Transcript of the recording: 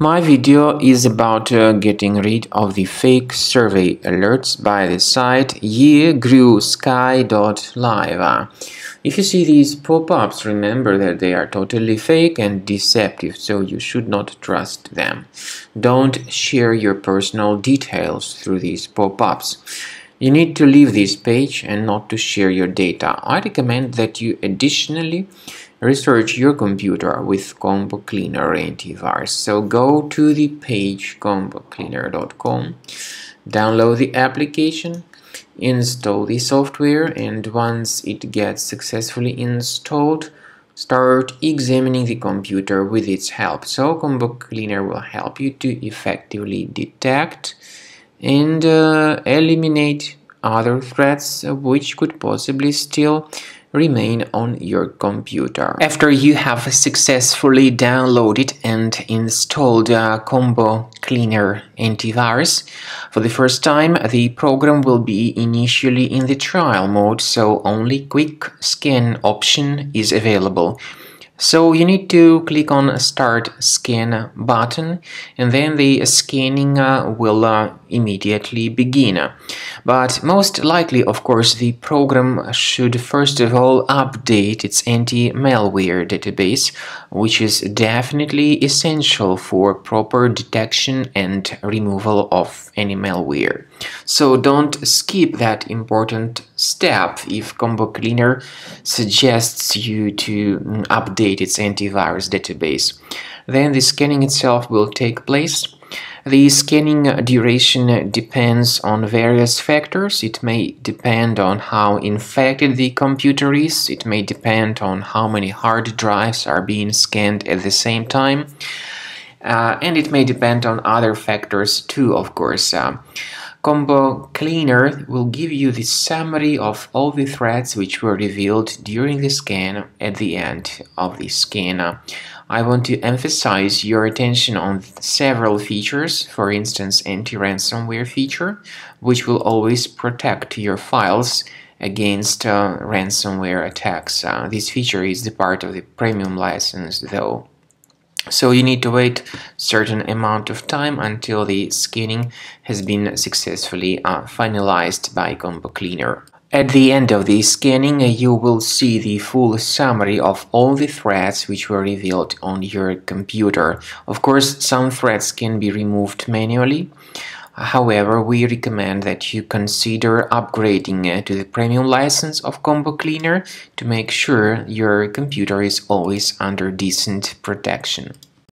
My video is about uh, getting rid of the fake survey alerts by the site yeahgrewsky.live. If you see these pop-ups, remember that they are totally fake and deceptive, so you should not trust them. Don't share your personal details through these pop-ups. You need to leave this page and not to share your data. I recommend that you additionally research your computer with Combo Cleaner antivirus. So go to the page combocleaner.com, download the application, install the software, and once it gets successfully installed, start examining the computer with its help. So Combo Cleaner will help you to effectively detect and uh, eliminate other threats which could possibly still remain on your computer. After you have successfully downloaded and installed Combo Cleaner antivirus, for the first time the program will be initially in the trial mode, so only quick scan option is available. So you need to click on start scan button and then the scanning uh, will uh, immediately begin. But most likely, of course, the program should first of all update its anti-malware database, which is definitely essential for proper detection and removal of any malware. So don't skip that important step if Combo Cleaner suggests you to mm, update its antivirus database. Then the scanning itself will take place. The scanning duration depends on various factors. It may depend on how infected the computer is. It may depend on how many hard drives are being scanned at the same time. Uh, and it may depend on other factors too, of course. Uh, Combo Cleaner will give you the summary of all the threads which were revealed during the scan at the end of the scan. I want to emphasize your attention on several features, for instance anti-ransomware feature, which will always protect your files against uh, ransomware attacks. Uh, this feature is the part of the premium license though. So you need to wait certain amount of time until the scanning has been successfully uh, finalized by Combo Cleaner. At the end of the scanning, you will see the full summary of all the threads which were revealed on your computer. Of course, some threads can be removed manually, However, we recommend that you consider upgrading to the premium license of Combo Cleaner to make sure your computer is always under decent protection.